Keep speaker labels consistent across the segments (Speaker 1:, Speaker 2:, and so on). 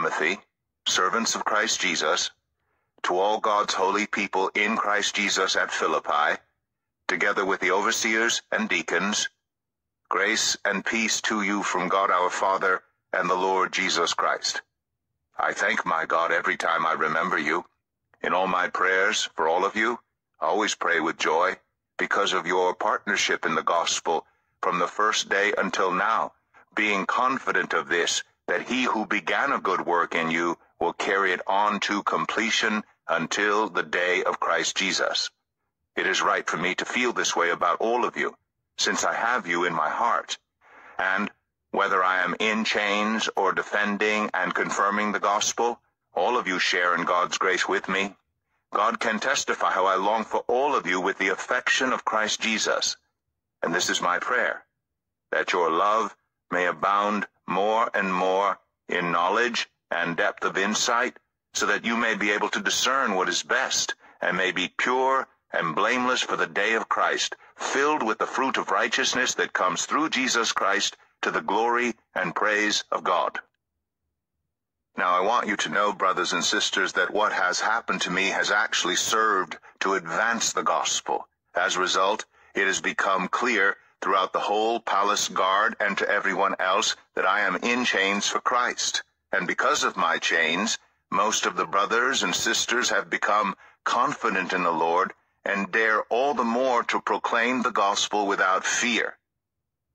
Speaker 1: Timothy, servants of Christ Jesus, to all God's holy people in Christ Jesus at Philippi, together with the overseers and deacons, grace and peace to you from God our Father and the Lord Jesus Christ. I thank my God every time I remember you. In all my prayers for all of you, I always pray with joy because of your partnership in the gospel from the first day until now, being confident of this, that he who began a good work in you will carry it on to completion until the day of Christ Jesus. It is right for me to feel this way about all of you, since I have you in my heart. And whether I am in chains or defending and confirming the gospel, all of you share in God's grace with me. God can testify how I long for all of you with the affection of Christ Jesus. And this is my prayer, that your love may abound more and more in knowledge and depth of insight, so that you may be able to discern what is best, and may be pure and blameless for the day of Christ, filled with the fruit of righteousness that comes through Jesus Christ to the glory and praise of God. Now I want you to know, brothers and sisters, that what has happened to me has actually served to advance the gospel. As a result, it has become clear throughout the whole palace guard and to everyone else that I am in chains for Christ. And because of my chains, most of the brothers and sisters have become confident in the Lord and dare all the more to proclaim the gospel without fear.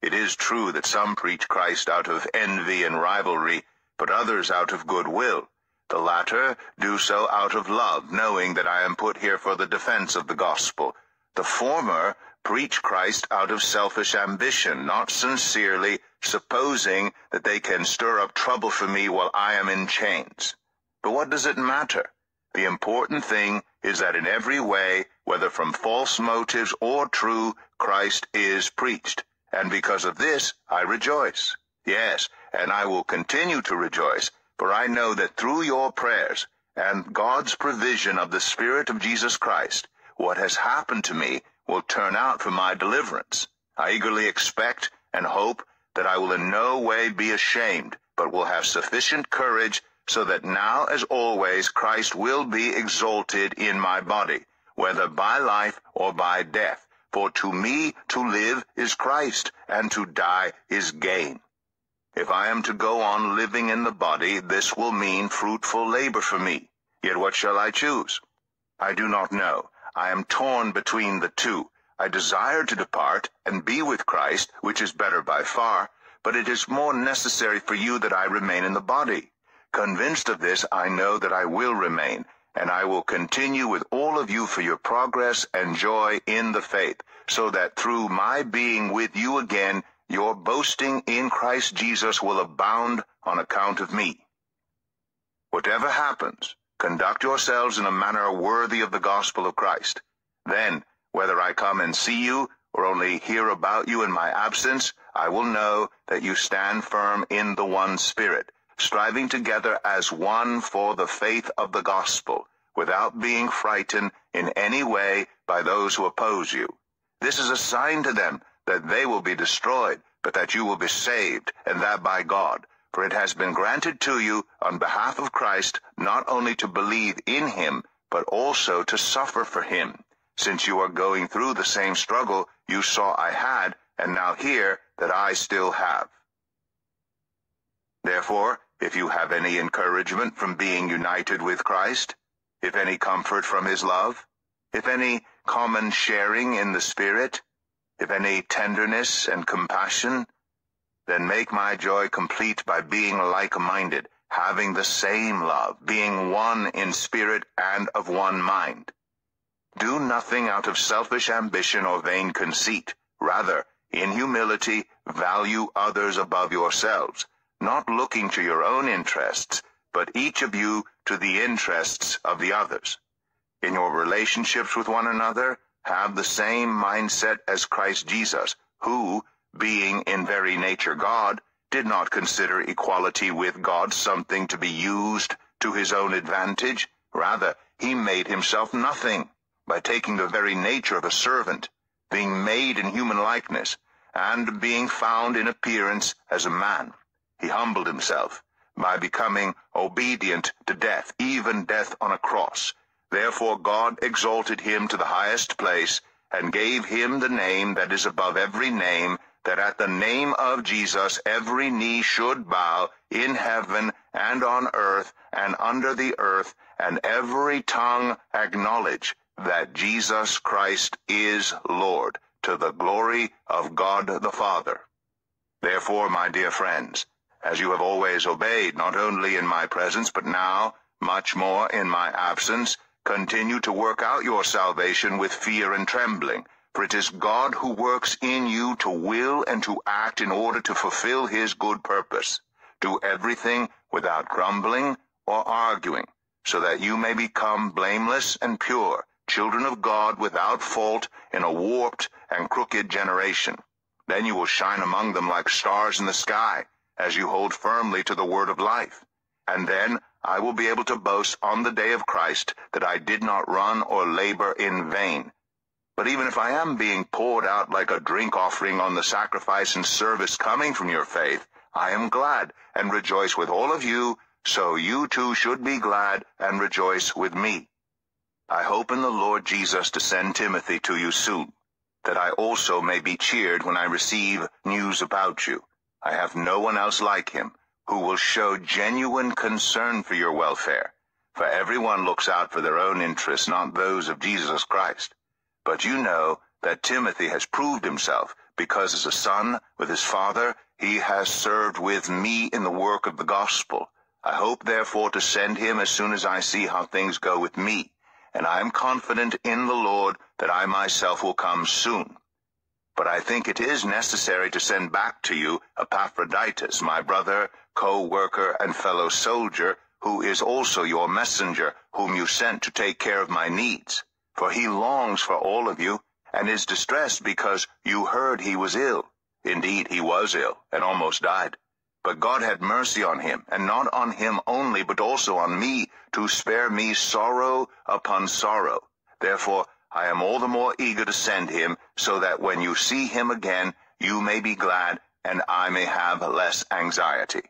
Speaker 1: It is true that some preach Christ out of envy and rivalry, but others out of goodwill. The latter do so out of love, knowing that I am put here for the defense of the gospel. The former preach Christ out of selfish ambition, not sincerely, supposing that they can stir up trouble for me while I am in chains. But what does it matter? The important thing is that in every way, whether from false motives or true, Christ is preached. And because of this, I rejoice. Yes, and I will continue to rejoice, for I know that through your prayers and God's provision of the Spirit of Jesus Christ, what has happened to me will turn out for my deliverance. I eagerly expect and hope that I will in no way be ashamed, but will have sufficient courage so that now as always Christ will be exalted in my body, whether by life or by death. For to me to live is Christ, and to die is gain. If I am to go on living in the body, this will mean fruitful labor for me. Yet what shall I choose? I do not know. I am torn between the two. I desire to depart and be with Christ, which is better by far, but it is more necessary for you that I remain in the body. Convinced of this, I know that I will remain, and I will continue with all of you for your progress and joy in the faith, so that through my being with you again, your boasting in Christ Jesus will abound on account of me. Whatever happens, Conduct yourselves in a manner worthy of the gospel of Christ. Then, whether I come and see you, or only hear about you in my absence, I will know that you stand firm in the one Spirit, striving together as one for the faith of the gospel, without being frightened in any way by those who oppose you. This is a sign to them that they will be destroyed, but that you will be saved, and that by God. For it has been granted to you on behalf of Christ not only to believe in him, but also to suffer for him, since you are going through the same struggle you saw I had, and now hear that I still have. Therefore, if you have any encouragement from being united with Christ, if any comfort from his love, if any common sharing in the Spirit, if any tenderness and compassion, then make my joy complete by being like-minded, having the same love, being one in spirit and of one mind. Do nothing out of selfish ambition or vain conceit. Rather, in humility, value others above yourselves, not looking to your own interests, but each of you to the interests of the others. In your relationships with one another, have the same mindset as Christ Jesus, who, being in very nature God, did not consider equality with God something to be used to his own advantage. Rather, he made himself nothing by taking the very nature of a servant, being made in human likeness, and being found in appearance as a man. He humbled himself by becoming obedient to death, even death on a cross. Therefore God exalted him to the highest place, and gave him the name that is above every name, that at the name of Jesus every knee should bow in heaven and on earth and under the earth, and every tongue acknowledge that Jesus Christ is Lord, to the glory of God the Father. Therefore, my dear friends, as you have always obeyed, not only in my presence, but now, much more in my absence, continue to work out your salvation with fear and trembling, for it is God who works in you to will and to act in order to fulfill his good purpose. Do everything without grumbling or arguing, so that you may become blameless and pure, children of God without fault in a warped and crooked generation. Then you will shine among them like stars in the sky, as you hold firmly to the word of life. And then I will be able to boast on the day of Christ that I did not run or labor in vain. But even if I am being poured out like a drink offering on the sacrifice and service coming from your faith, I am glad and rejoice with all of you, so you too should be glad and rejoice with me. I hope in the Lord Jesus to send Timothy to you soon, that I also may be cheered when I receive news about you. I have no one else like him, who will show genuine concern for your welfare, for everyone looks out for their own interests, not those of Jesus Christ. But you know that Timothy has proved himself, because as a son with his father, he has served with me in the work of the gospel. I hope therefore to send him as soon as I see how things go with me, and I am confident in the Lord that I myself will come soon. But I think it is necessary to send back to you Epaphroditus, my brother, co-worker, and fellow soldier, who is also your messenger, whom you sent to take care of my needs for he longs for all of you, and is distressed because you heard he was ill. Indeed, he was ill, and almost died. But God had mercy on him, and not on him only, but also on me, to spare me sorrow upon sorrow. Therefore, I am all the more eager to send him, so that when you see him again, you may be glad, and I may have less anxiety.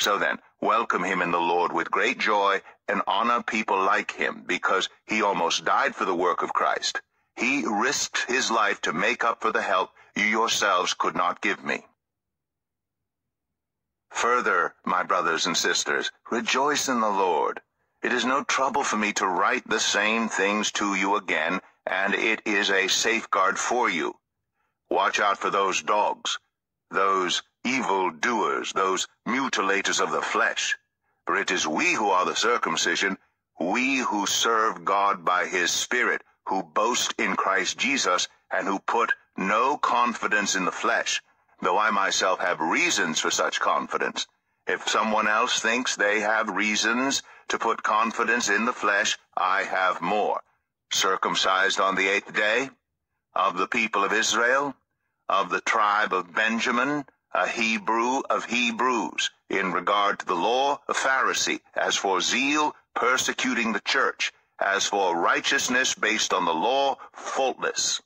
Speaker 1: So then, welcome him in the Lord with great joy, and honor people like him, because he almost died for the work of Christ. He risked his life to make up for the help you yourselves could not give me. Further, my brothers and sisters, rejoice in the Lord. It is no trouble for me to write the same things to you again, and it is a safeguard for you. Watch out for those dogs, those evil doers, those mutilators of the flesh. For it is we who are the circumcision, we who serve God by his Spirit, who boast in Christ Jesus, and who put no confidence in the flesh, though I myself have reasons for such confidence. If someone else thinks they have reasons to put confidence in the flesh, I have more. Circumcised on the eighth day, of the people of Israel, of the tribe of Benjamin, a Hebrew of Hebrews, in regard to the law, a Pharisee, as for zeal, persecuting the church, as for righteousness based on the law, faultless.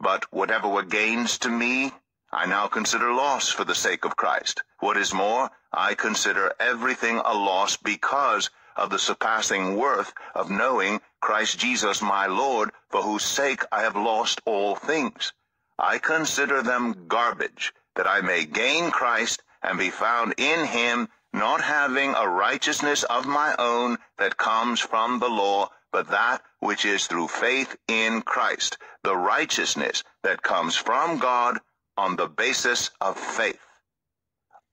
Speaker 1: But whatever were gains to me, I now consider loss for the sake of Christ. What is more, I consider everything a loss because of the surpassing worth of knowing Christ Jesus my Lord, for whose sake I have lost all things. I consider them garbage, that I may gain Christ and be found in him, not having a righteousness of my own that comes from the law, but that which is through faith in Christ, the righteousness that comes from God on the basis of faith.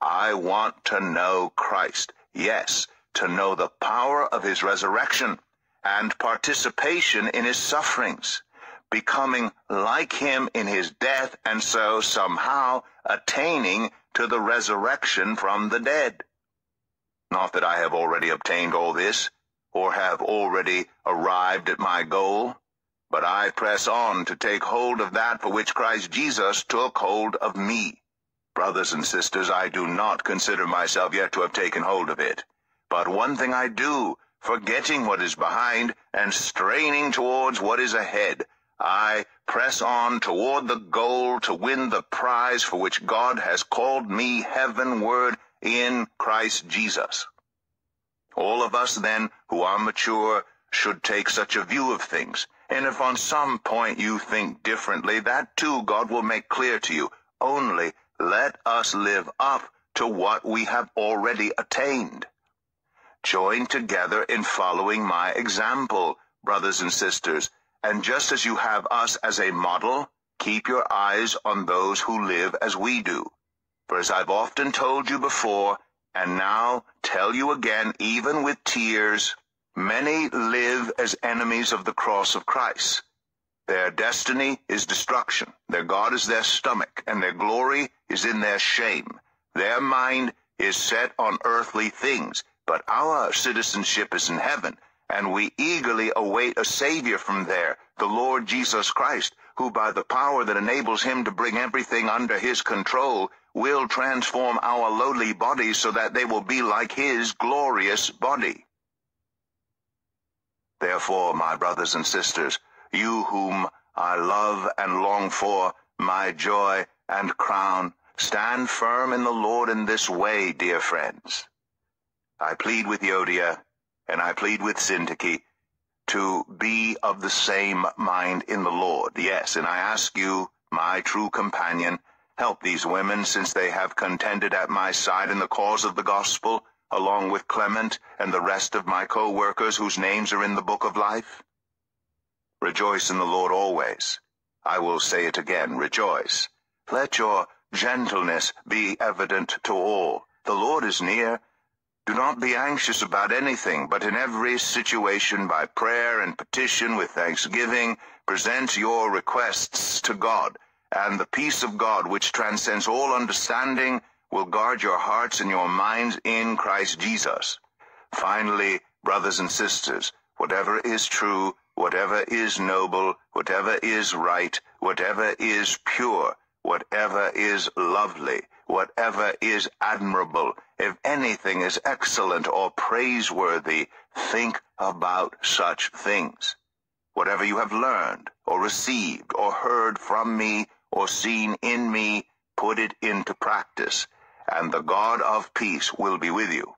Speaker 1: I want to know Christ, yes, to know the power of his resurrection and participation in his sufferings becoming like him in his death, and so somehow attaining to the resurrection from the dead. Not that I have already obtained all this, or have already arrived at my goal, but I press on to take hold of that for which Christ Jesus took hold of me. Brothers and sisters, I do not consider myself yet to have taken hold of it. But one thing I do, forgetting what is behind, and straining towards what is ahead, I press on toward the goal to win the prize for which God has called me heavenward in Christ Jesus. All of us, then, who are mature, should take such a view of things. And if on some point you think differently, that too God will make clear to you. Only let us live up to what we have already attained. Join together in following my example, brothers and sisters, and just as you have us as a model, keep your eyes on those who live as we do. For as I've often told you before, and now tell you again, even with tears, many live as enemies of the cross of Christ. Their destiny is destruction, their God is their stomach, and their glory is in their shame. Their mind is set on earthly things, but our citizenship is in heaven, and we eagerly await a Savior from there, the Lord Jesus Christ, who by the power that enables him to bring everything under his control will transform our lowly bodies so that they will be like his glorious body. Therefore, my brothers and sisters, you whom I love and long for, my joy and crown, stand firm in the Lord in this way, dear friends. I plead with Euodia, and I plead with Syntyche, to be of the same mind in the Lord. Yes, and I ask you, my true companion, help these women, since they have contended at my side in the cause of the gospel, along with Clement and the rest of my co-workers whose names are in the book of life. Rejoice in the Lord always. I will say it again, rejoice. Let your gentleness be evident to all. The Lord is near. Do not be anxious about anything, but in every situation by prayer and petition with thanksgiving, present your requests to God, and the peace of God, which transcends all understanding, will guard your hearts and your minds in Christ Jesus. Finally, brothers and sisters, whatever is true, whatever is noble, whatever is right, whatever is pure, whatever is lovely, whatever is admirable, if anything is excellent or praiseworthy, think about such things. Whatever you have learned, or received, or heard from me, or seen in me, put it into practice, and the God of peace will be with you.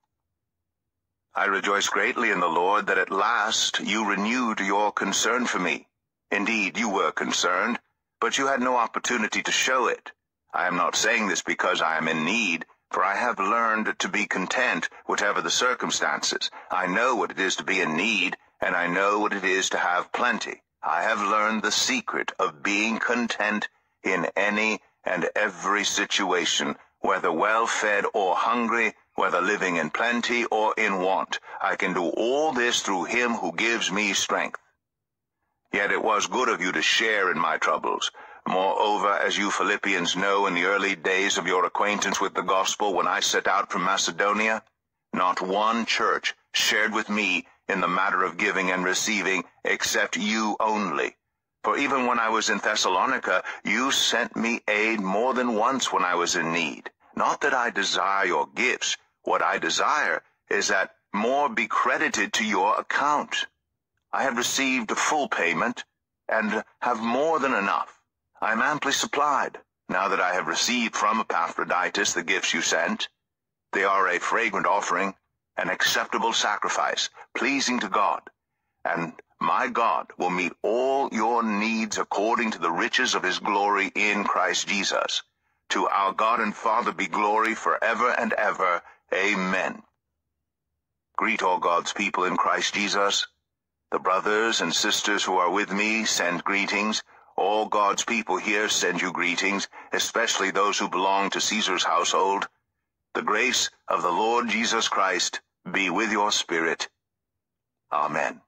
Speaker 1: I rejoice greatly in the Lord that at last you renewed your concern for me. Indeed, you were concerned, but you had no opportunity to show it. I am not saying this because I am in need, for I have learned to be content, whatever the circumstances. I know what it is to be in need, and I know what it is to have plenty. I have learned the secret of being content in any and every situation, whether well-fed or hungry, whether living in plenty or in want. I can do all this through him who gives me strength. Yet it was good of you to share in my troubles. Moreover, as you Philippians know, in the early days of your acquaintance with the gospel, when I set out from Macedonia, not one church shared with me in the matter of giving and receiving, except you only. For even when I was in Thessalonica, you sent me aid more than once when I was in need. Not that I desire your gifts. What I desire is that more be credited to your account. I have received a full payment, and have more than enough. I am amply supplied, now that I have received from Epaphroditus the gifts you sent. They are a fragrant offering, an acceptable sacrifice, pleasing to God. And my God will meet all your needs according to the riches of his glory in Christ Jesus. To our God and Father be glory forever and ever. Amen. Greet all God's people in Christ Jesus. The brothers and sisters who are with me send greetings. All God's people here send you greetings, especially those who belong to Caesar's household. The grace of the Lord Jesus Christ be with your spirit. Amen.